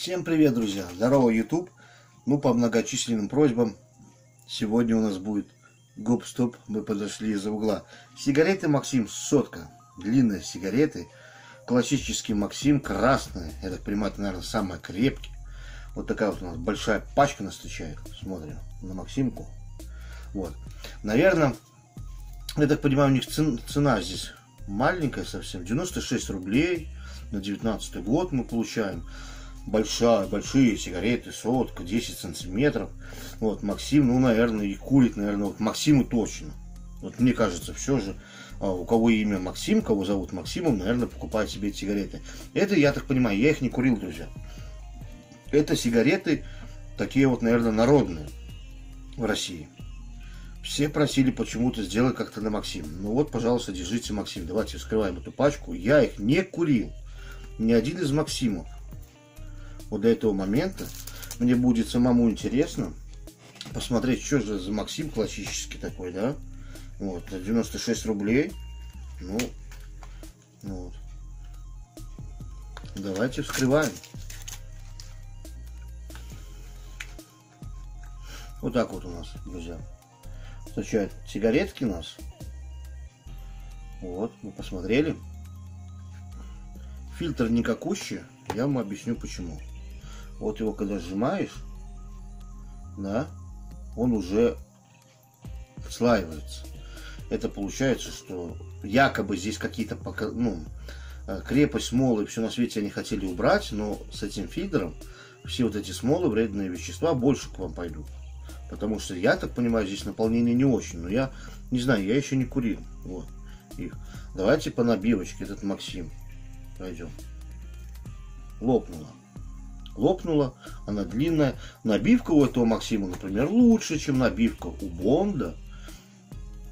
Всем привет, друзья! Здорово, YouTube! Ну, по многочисленным просьбам, сегодня у нас будет гоп-стоп, мы подошли из-за угла. Сигареты Максим сотка, длинные сигареты, классический Максим, красные, я так понимаю, это, наверное, самые крепкие. Вот такая вот у нас большая пачка нас встречает, смотрим на Максимку. Вот, наверное, я так понимаю, у них цена здесь маленькая совсем, 96 рублей на 19 год мы получаем большая, большие сигареты, сотка, 10 сантиметров. Вот, Максим, ну, наверное, и курит, наверное, вот Максиму точно. Вот мне кажется, все же, а, у кого имя Максим, кого зовут Максимом, наверное, покупает себе эти сигареты. Это, я так понимаю, я их не курил, друзья. Это сигареты такие вот, наверное, народные в России. Все просили почему-то сделать как-то на Максим. Ну вот, пожалуйста, держите Максим. Давайте вскрываем эту пачку. Я их не курил. Ни один из Максимов вот до этого момента. Мне будет самому интересно посмотреть, что же за Максим классический такой, да? Вот, 96 рублей. Ну, вот. Давайте вскрываем. Вот так вот у нас, друзья. Сначала сигаретки у нас. Вот, мы посмотрели. Фильтр никакущий. Я вам объясню почему. Вот его когда сжимаешь, да, он уже слаивается. Это получается, что якобы здесь какие-то ну, э, крепость смолы, все на свете они хотели убрать, но с этим фильтром все вот эти смолы, вредные вещества больше к вам пойдут. Потому что, я так понимаю, здесь наполнение не очень. Но я не знаю, я еще не курил. Вот их. Давайте по набивочке этот Максим пройдем. Лопнула лопнула, она длинная. Набивка у этого Максима, например, лучше, чем набивка у Бонда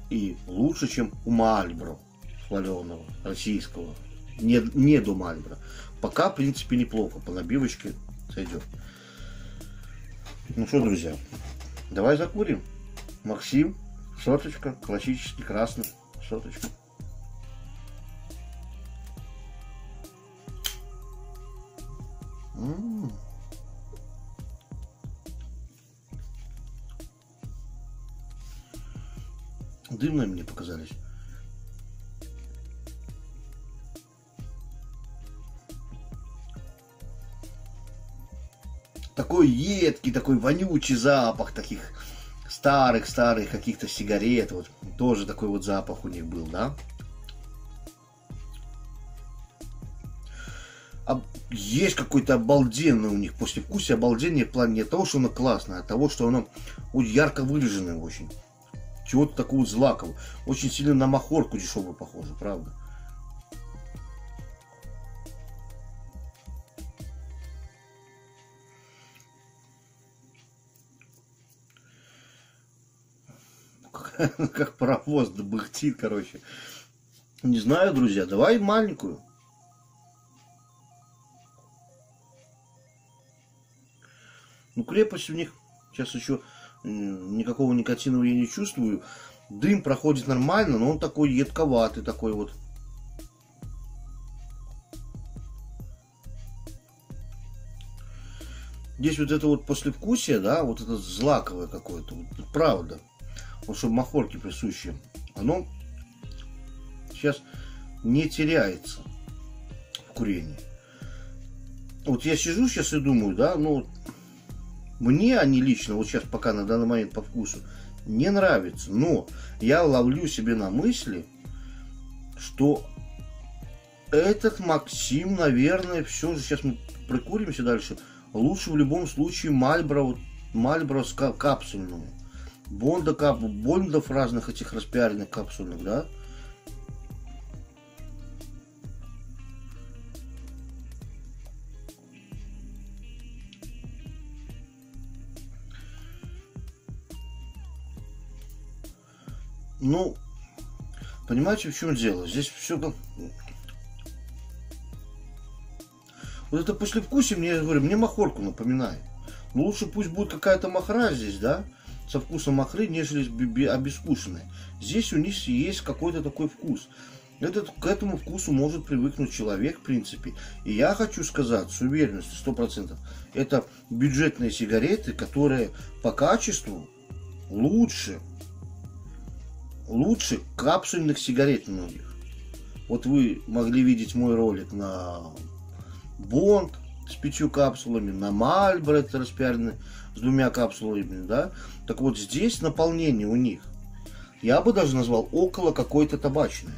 и лучше, чем у Мальбро хваленого, российского, не, не до Мальбро. Пока, в принципе, неплохо, по набивочке сойдет. Ну что, друзья, давай закурим. Максим, соточка, классический красный, соточка. Дымные мне показались. Такой едкий, такой вонючий запах таких старых-старых каких-то сигарет. Вот тоже такой вот запах у них был, да? Есть какой-то обалденный у них послевкусие, обалдение в плане не того, что оно классное, а того, что оно ярко выраженное очень. Чего-то такого злакового. Очень сильно на махорку дешевую похоже, правда. Как паровоз добыхтит, короче. Не знаю, друзья, давай маленькую. Ну, крепость у них сейчас еще никакого никотинового я не чувствую. Дым проходит нормально, но он такой едковатый, такой вот. Здесь вот это вот послевкусие, да, вот это злаковое какое-то, вот, правда. Вот чтобы махорки присущие, оно сейчас не теряется в курении. Вот я сижу сейчас и думаю, да, ну, мне они лично, вот сейчас пока на данный момент по вкусу, не нравятся. Но я ловлю себе на мысли, что этот Максим, наверное, все же, сейчас мы прикуримся дальше, лучше в любом случае Мальбро, вот, Мальбро капсульную. Бонда кап, Бондов разных этих распиаренных капсульных, да, Ну, понимаете, в чем дело? Здесь все. Вот это послевкусие мне, я говорю, мне махорку напоминает. Но лучше пусть будет какая-то махра здесь, да, со вкусом махры, нежели обескушенная. Здесь у них есть какой-то такой вкус. Этот, к этому вкусу может привыкнуть человек, в принципе. И я хочу сказать с уверенностью, сто процентов, это бюджетные сигареты, которые по качеству лучше, лучше капсульных сигарет многих. Вот вы могли видеть мой ролик на Бонд с пятью капсулами, на Мальборо это распиаренный с двумя капсулами, да. Так вот здесь наполнение у них, я бы даже назвал около какой-то табачной.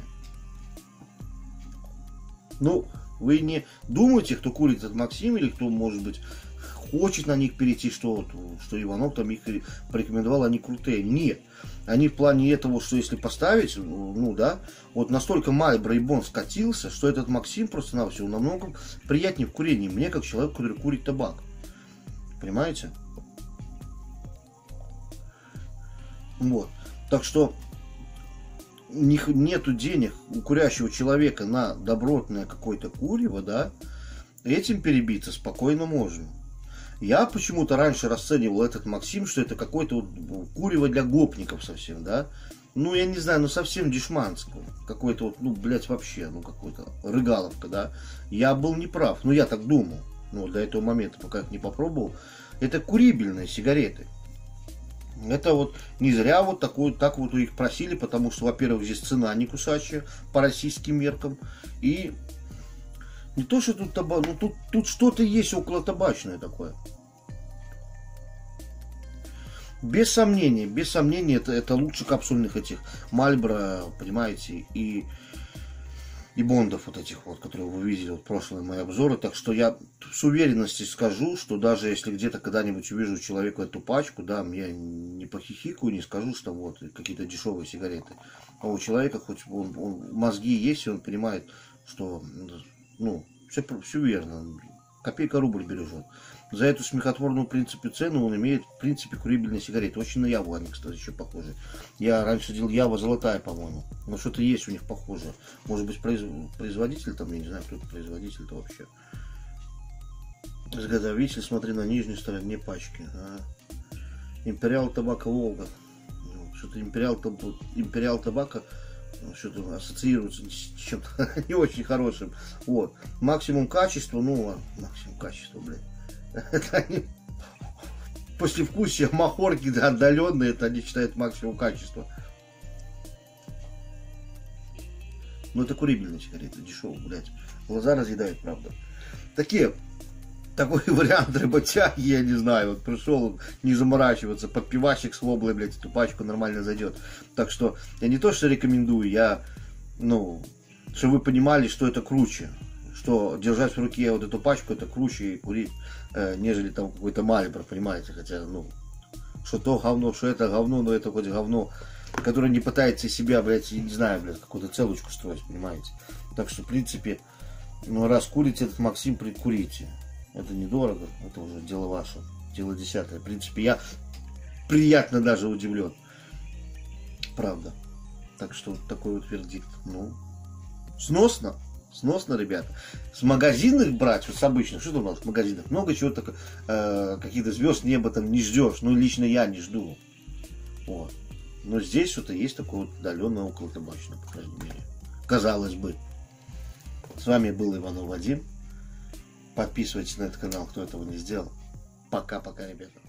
Ну, вы не думаете, кто курит этот Максим, или кто, может быть, хочет на них перейти, что, что Иванов там их порекомендовал, они крутые. Нет. Они в плане этого, что если поставить, ну да, вот настолько Мальбро и Бон скатился, что этот Максим просто на все намного приятнее в курении. Мне, как человек, который курит табак. Понимаете? Вот. Так что них нету денег у курящего человека на добротное какое-то курево, да, этим перебиться спокойно можно. Я почему-то раньше расценивал этот Максим, что это какое-то вот курево для гопников совсем, да. Ну, я не знаю, ну совсем дешманское. Какой-то вот, ну, блядь, вообще, ну, какой-то рыгаловка, да. Я был неправ, ну, я так думал. Ну, до этого момента, пока их не попробовал. Это курибельные сигареты. Это вот не зря вот такой, так вот у них просили, потому что, во-первых, здесь цена не кусачая по российским меркам. И не то, что тут табак, ну тут, тут что-то есть около табачное такое. Без сомнения, без сомнения, это, это лучше капсульных этих Мальбро, понимаете, и и бондов вот этих вот, которые вы видели вот прошлые мои обзоры. Так что я с уверенностью скажу, что даже если где-то когда-нибудь увижу человеку эту пачку, да, я не похихикаю, не скажу, что вот какие-то дешевые сигареты. А у человека хоть он, он, мозги есть, и он понимает, что ну, все, все верно. Копейка рубль бережет. За эту смехотворную, в принципе, цену он имеет, в принципе, курибельные сигареты. Очень на Яву они, кстати, еще похожи. Я раньше делал Ява золотая, по-моему. Но что-то есть у них похоже. Может быть, произ... производитель там, я не знаю, кто производитель-то вообще. Изготовитель, смотри, на нижней стороне пачки. А. Империал табака Волга. Ну, что-то империал, империал табака что-то ассоциируется с чем-то не очень хорошим. Вот. Максимум качества, ну, максимум качества, блядь. Это они послевкусие махорки да, отдаленные, это они считают максимум качества. Ну это курибельные сигареты, дешевые, блядь. Глаза разъедают, правда. Такие, такой вариант работяги, я не знаю, вот пришел не заморачиваться, под пивасик с воблой, блядь, эту пачку нормально зайдет. Так что я не то, что рекомендую, я, ну, чтобы вы понимали, что это круче что держать в руке вот эту пачку это круче и курить, э, нежели там какой-то мальбор, понимаете, хотя, ну, что то говно, что это говно, но это хоть говно, которое не пытается себя, блядь, не знаю, блядь, какую-то целочку строить, понимаете. Так что, в принципе, ну, раз курите этот Максим, прикурите. Это недорого, это уже дело ваше, дело десятое. В принципе, я приятно даже удивлен. Правда. Так что такой вот вердикт. Ну, сносно. Сносно, ребята. С магазинных брать, вот с обычных, что там у нас в магазинах, много чего так, э, каких-то звезд неба там не ждешь. Ну, лично я не жду. Вот. Но здесь что-то есть такое вот отдаленное около табачное, по крайней мере. Казалось бы. С вами был Иванов Вадим. Подписывайтесь на этот канал, кто этого не сделал. Пока-пока, ребята.